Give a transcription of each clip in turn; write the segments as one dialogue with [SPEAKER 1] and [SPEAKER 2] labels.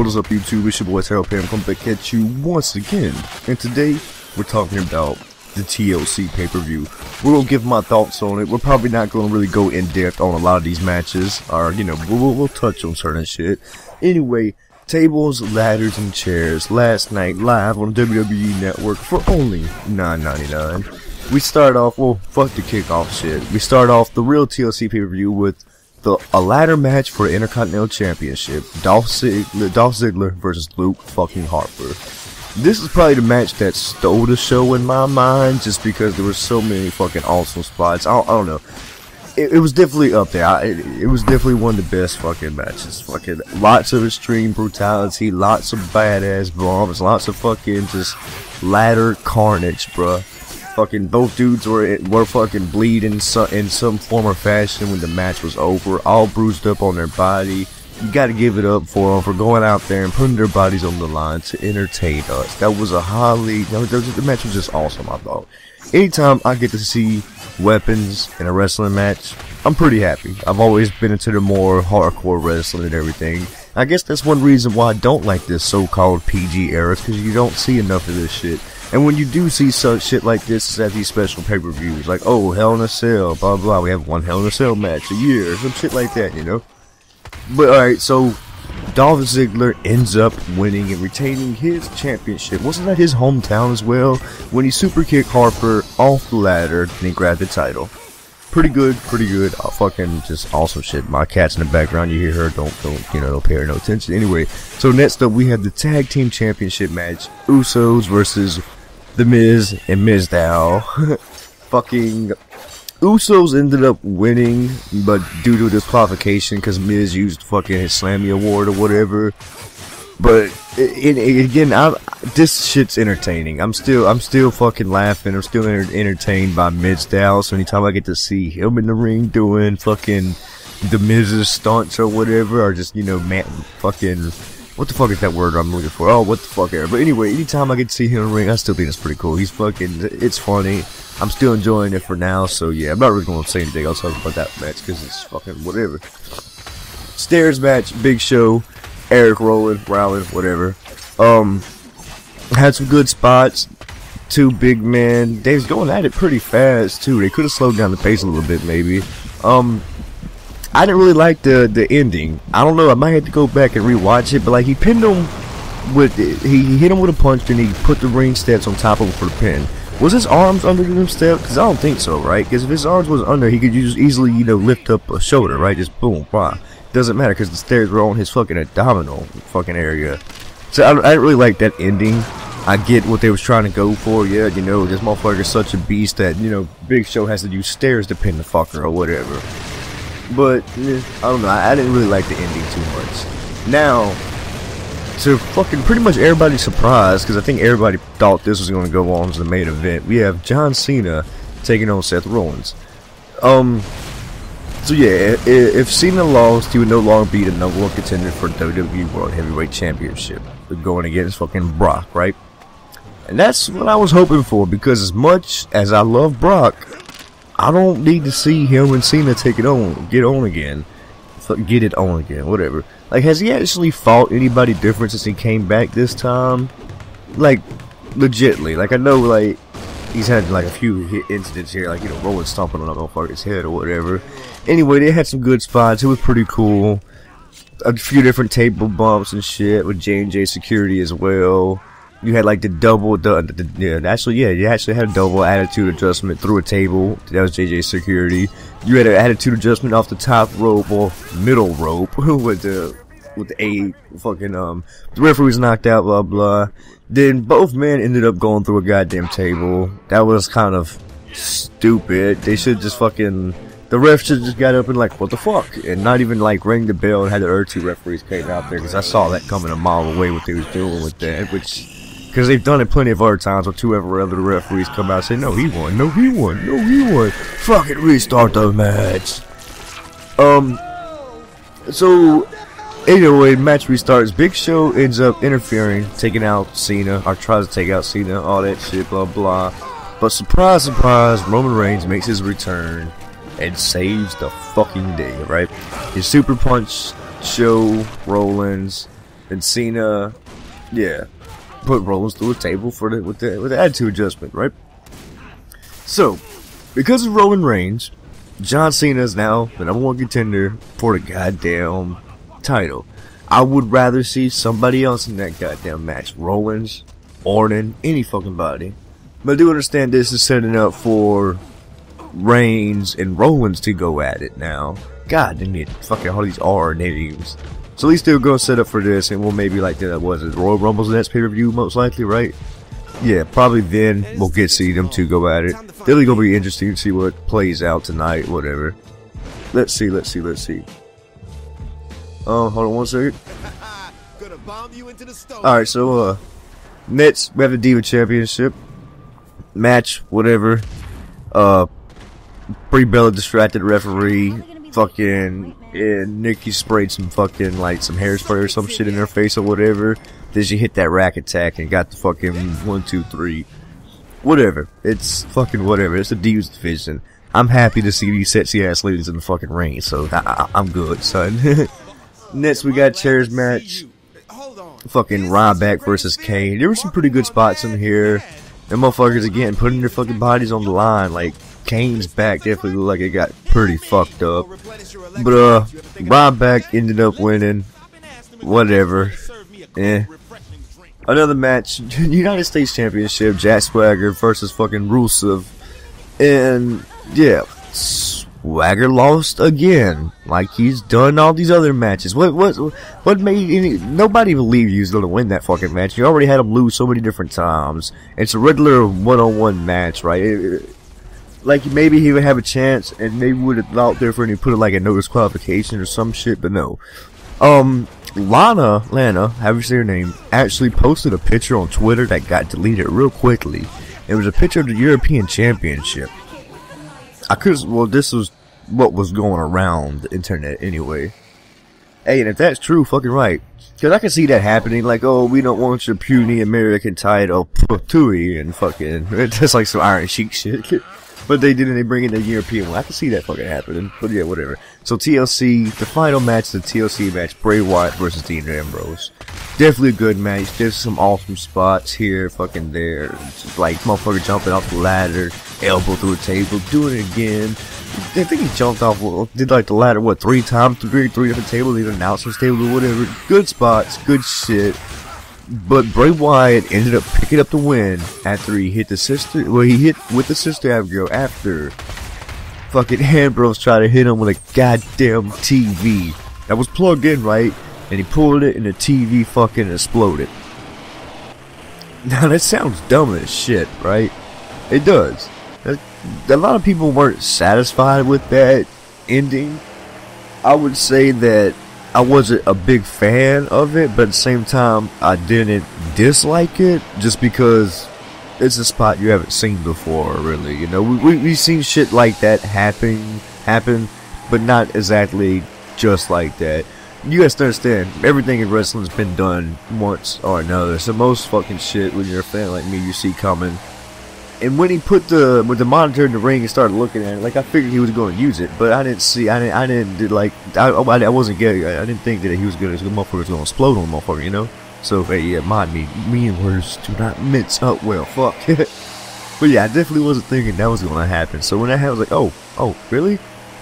[SPEAKER 1] What is up YouTube? It's your boy Terrible Pain come back at you once again. And today we're talking about the TLC pay-per-view. We're gonna give my thoughts on it. We're probably not gonna really go in depth on a lot of these matches, or you know, we'll, we'll touch on certain shit. Anyway, tables, ladders, and chairs last night live on WWE Network for only $9.99. We start off, well, fuck the kickoff shit. We start off the real TLC pay-per-view with the a ladder match for Intercontinental Championship. Dolph Ziggler, Dolph Ziggler versus Luke fucking Harper. This is probably the match that stole the show in my mind, just because there were so many fucking awesome spots. I don't, I don't know. It, it, was definitely up there. I, it, it, was definitely one of the best fucking matches. Fucking lots of extreme brutality, lots of badass bombs, lots of fucking just ladder carnage, bruh fucking both dudes were were fucking bleeding so, in some form or fashion when the match was over, all bruised up on their body. You got to give it up for them for going out there and putting their bodies on the line to entertain us. That was a highly, you know, the match was just awesome. I thought. Anytime I get to see weapons in a wrestling match, I'm pretty happy. I've always been into the more hardcore wrestling and everything. I guess that's one reason why I don't like this so-called PG era, because you don't see enough of this shit. And when you do see such shit like this at these special pay-per-views, like, oh, Hell in a Cell, blah, blah, we have one Hell in a Cell match a year, some shit like that, you know? But, alright, so, Dolph Ziggler ends up winning and retaining his championship. Wasn't that his hometown as well? When he super kicked Harper off the ladder and he grabbed the title. Pretty good, pretty good. Uh, fucking just awesome shit. My cat's in the background. You hear her? Don't, don't, you know, don't pay her no attention. Anyway, so next up we have the tag team championship match: Usos versus the Miz and Mizdow. Fucking Usos ended up winning, but due to disqualification, because Miz used fucking his Slammy Award or whatever. But again, I, this shit's entertaining. I'm still, I'm still fucking laughing. I'm still enter entertained by Mizdow. So anytime I get to see him in the ring doing fucking the Miz's stunts or whatever, or just you know, man, fucking what the fuck is that word I'm looking for? Oh, what the fuck ever. But anyway, anytime I get to see him in the ring, I still think it's pretty cool. He's fucking, it's funny. I'm still enjoying it for now, so yeah, I'm not really going to say anything else about that match, because it's fucking whatever. Stairs match, Big Show, Eric Rowan, Rowan, whatever. Um, had some good spots. Two big men. They was going at it pretty fast, too. They could have slowed down the pace a little bit, maybe. Um, I didn't really like the the ending. I don't know. I might have to go back and rewatch it. But like he pinned him with he hit him with a punch, and he put the ring steps on top of him for the pin. Was his arms under them steps? Because I don't think so, right? Because if his arms was under, he could just easily you know lift up a shoulder, right? Just boom, wow. Doesn't matter because the stairs were on his fucking abdominal fucking area. So I, I didn't really like that ending. I get what they was trying to go for. Yeah, you know, this motherfucker's such a beast that, you know, Big Show has to use stairs to pin the fucker or whatever. But, I don't know, I, I didn't really like the ending too much. Now, to fucking pretty much everybody's surprise, because I think everybody thought this was going to go on as the main event, we have John Cena taking on Seth Rollins. Um, so yeah, if Cena lost, he would no longer be the number one contender for WWE World Heavyweight Championship, going against fucking Brock, right? And that's what I was hoping for, because as much as I love Brock, I don't need to see him and Cena take it on, get on again, get it on again, whatever. Like, has he actually fought anybody different since he came back this time? Like, legitly. Like, I know, like, he's had like a few incidents here, like you know, rolling stomping on a motherfucker's head or whatever. Anyway, they had some good spots. It was pretty cool. A few different table bumps and shit with J and J security as well. You had like the double, the, the, yeah, actually, yeah, you actually had a double attitude adjustment through a table. That was JJ security. You had an attitude adjustment off the top rope or middle rope with the with the fucking um the referee was knocked out, blah blah. Then both men ended up going through a goddamn table. That was kind of stupid. They should just fucking the ref should just got up and like, what the fuck? And not even like ring the bell and had the other two referees came out there because I saw that coming a mile away what they was doing with that, which because they've done it plenty of other times where two other referees come out and say, no, he won, no, he won, no, he won. Fucking restart the match. Um, so, anyway, match restarts. Big Show ends up interfering, taking out Cena, or tries to take out Cena, all that shit, blah, blah. But surprise, surprise, Roman Reigns makes his return and saves the fucking day, right? His super punch show Rollins and Cena, yeah, put Rollins through a table for the with the with the attitude adjustment, right? So, because of Roman Reigns, John Cena is now the number one contender for the goddamn title. I would rather see somebody else in that goddamn match. Rollins, Orton, any fucking body. But I do understand this is setting up for Reigns and Rollins to go at it now. God, they need fucking all these R names. So at least they'll go set up for this, and we'll maybe like that. Was it Royal Rumble's next pay per view, most likely, right? Yeah, probably then we'll get to see them two go at it. Really gonna be interesting to see what plays out tonight, whatever. Let's see, let's see, let's see. Oh, hold on one second. Alright, so, uh, next, we have the Diva Championship. Match, whatever. Uh, Brie Bella distracted referee. Fucking, and Nikki sprayed some fucking, like, some hairspray or some shit in her face or whatever. Then she hit that rack attack and got the fucking one, two, three. Whatever. It's fucking whatever. It's a Divas division. I'm happy to see these sexy ass ladies in the fucking ring, so I, am good, son. Next, we got chairs match. Fucking Ryback versus Kane. There were some pretty good spots in here. And motherfuckers again putting their fucking bodies on the line. Like Kane's back definitely looked like it got pretty fucked up. But uh, Ryback ended up winning. Whatever. Eh. Another match, United States Championship, Jack Swagger versus fucking Rusev. And yeah, Swagger lost again. Like he's done all these other matches. What what what made any, nobody believe he was gonna win that fucking match? You already had him lose so many different times. It's a regular one-on-one match, right? It, it, like maybe he would have a chance, and maybe would have thought different and put it like a notice qualification or some shit, but no. Um, Lana, Lana, however you say her name, actually posted a picture on Twitter that got deleted real quickly. It was a picture of the European Championship. I could well this was what was going around the internet anyway. Hey, and if that's true, fucking right. Cause I can see that happening, like, oh, we don't want your puny American title, Tui, and fucking, that's like some Iron Sheik shit. But they didn't, they bring in the European one. I can see that fucking happening. But yeah, whatever. So TLC, the final match, the TLC match, Bray Wyatt versus Dean Ambrose. Definitely a good match. There's some awesome spots here, fucking there. Just like motherfucker jumping off the ladder, elbow through a table, doing it again. I think he jumped off, did like the ladder, what, three times, three, three different tables, either announcer's table or whatever. Good spots, good shit. But Bray Wyatt ended up picking up the win after he hit the sister. Well, he hit with the sister Abigail after fucking Ambrose tried to hit him with a goddamn TV that was plugged in right, and he pulled it and the TV fucking exploded. Now that sounds dumb as shit, right? It does. A lot of people weren't satisfied with that ending. I would say that I wasn't a big fan of it, but at the same time, I didn't dislike it just because it's a spot you haven't seen before, really. You know, we, we, we've seen shit like that happen, happen, but not exactly just like that. You guys understand, everything in wrestling's been done once or another, so most fucking shit when you're a fan like me, you see coming and when he put the with the monitor in the ring and started looking at it, like I figured he was going to use it, but I didn't see. I didn't. I didn't did like. I, I, wasn't getting. I didn't think that he was going to. The motherfucker was going to explode on the motherfucker. You know. So hey, yeah, mind me. Me and words do not mince up well. Fuck. but yeah, I definitely wasn't thinking that was going to happen. So when that happened, I was like, oh, oh, really?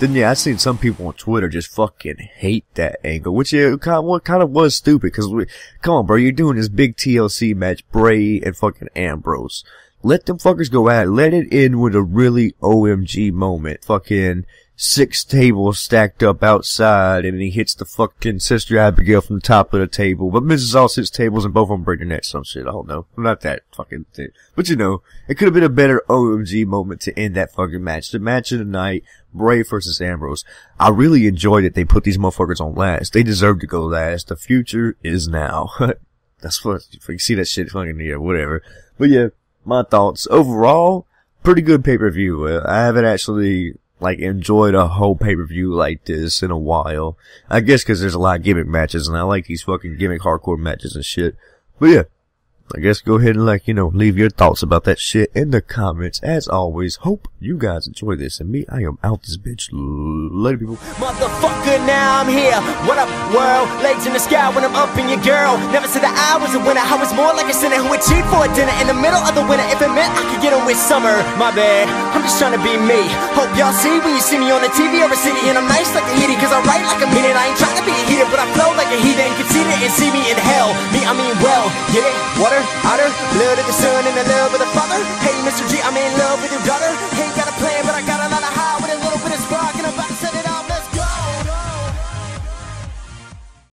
[SPEAKER 1] Then yeah, I seen some people on Twitter just fucking hate that angle, which yeah, kind of, what kind of was stupid. Cause we, come on, bro, you're doing this big TLC match, Bray and fucking Ambrose. Let them fuckers go at it. Let it end with a really OMG moment. Fucking six tables stacked up outside and he hits the fucking Sister Abigail from the top of the table. But misses all six tables and both of them break their neck. Some shit. I don't know. I'm Not that fucking. But you know, it could have been a better OMG moment to end that fucking match. The match of the night, Bray versus Ambrose. I really enjoyed it. They put these motherfuckers on last. They deserve to go last. The future is now. That's what, you see that shit fucking, yeah, whatever. But yeah, my thoughts overall, pretty good pay per view. Uh, I haven't actually like enjoyed a whole pay per view like this in a while. I guess because there's a lot of gimmick matches, and I like these fucking gimmick hardcore matches and shit. But yeah, I guess go ahead and like, you know, leave your thoughts about that shit in the comments. As always, hope you guys enjoy this. And me, I am out this bitch. Later, people.
[SPEAKER 2] Motherfucker, now I'm here. What up, world? Legs in the sky when I'm up in your girl. Never said that I was a winner. I was more like a sinner who would cheat for a dinner in the middle of the winter. If it meant I could get on with summer, my bad. I'm just trying to be me. Hope y'all see when you see me on the TV or a city. And I'm nice like a heater, cause I write like a minute. I ain't trying to be a heater, but I flow like a heathen. Conceited and see me in hell. Me, I mean well. Get it? Water, hotter, hotter. Little bit of the sun and a love bit the father. Hey, Mr. G, I'm in love with your daughter. Ain't got a plan, but I got a lot of high.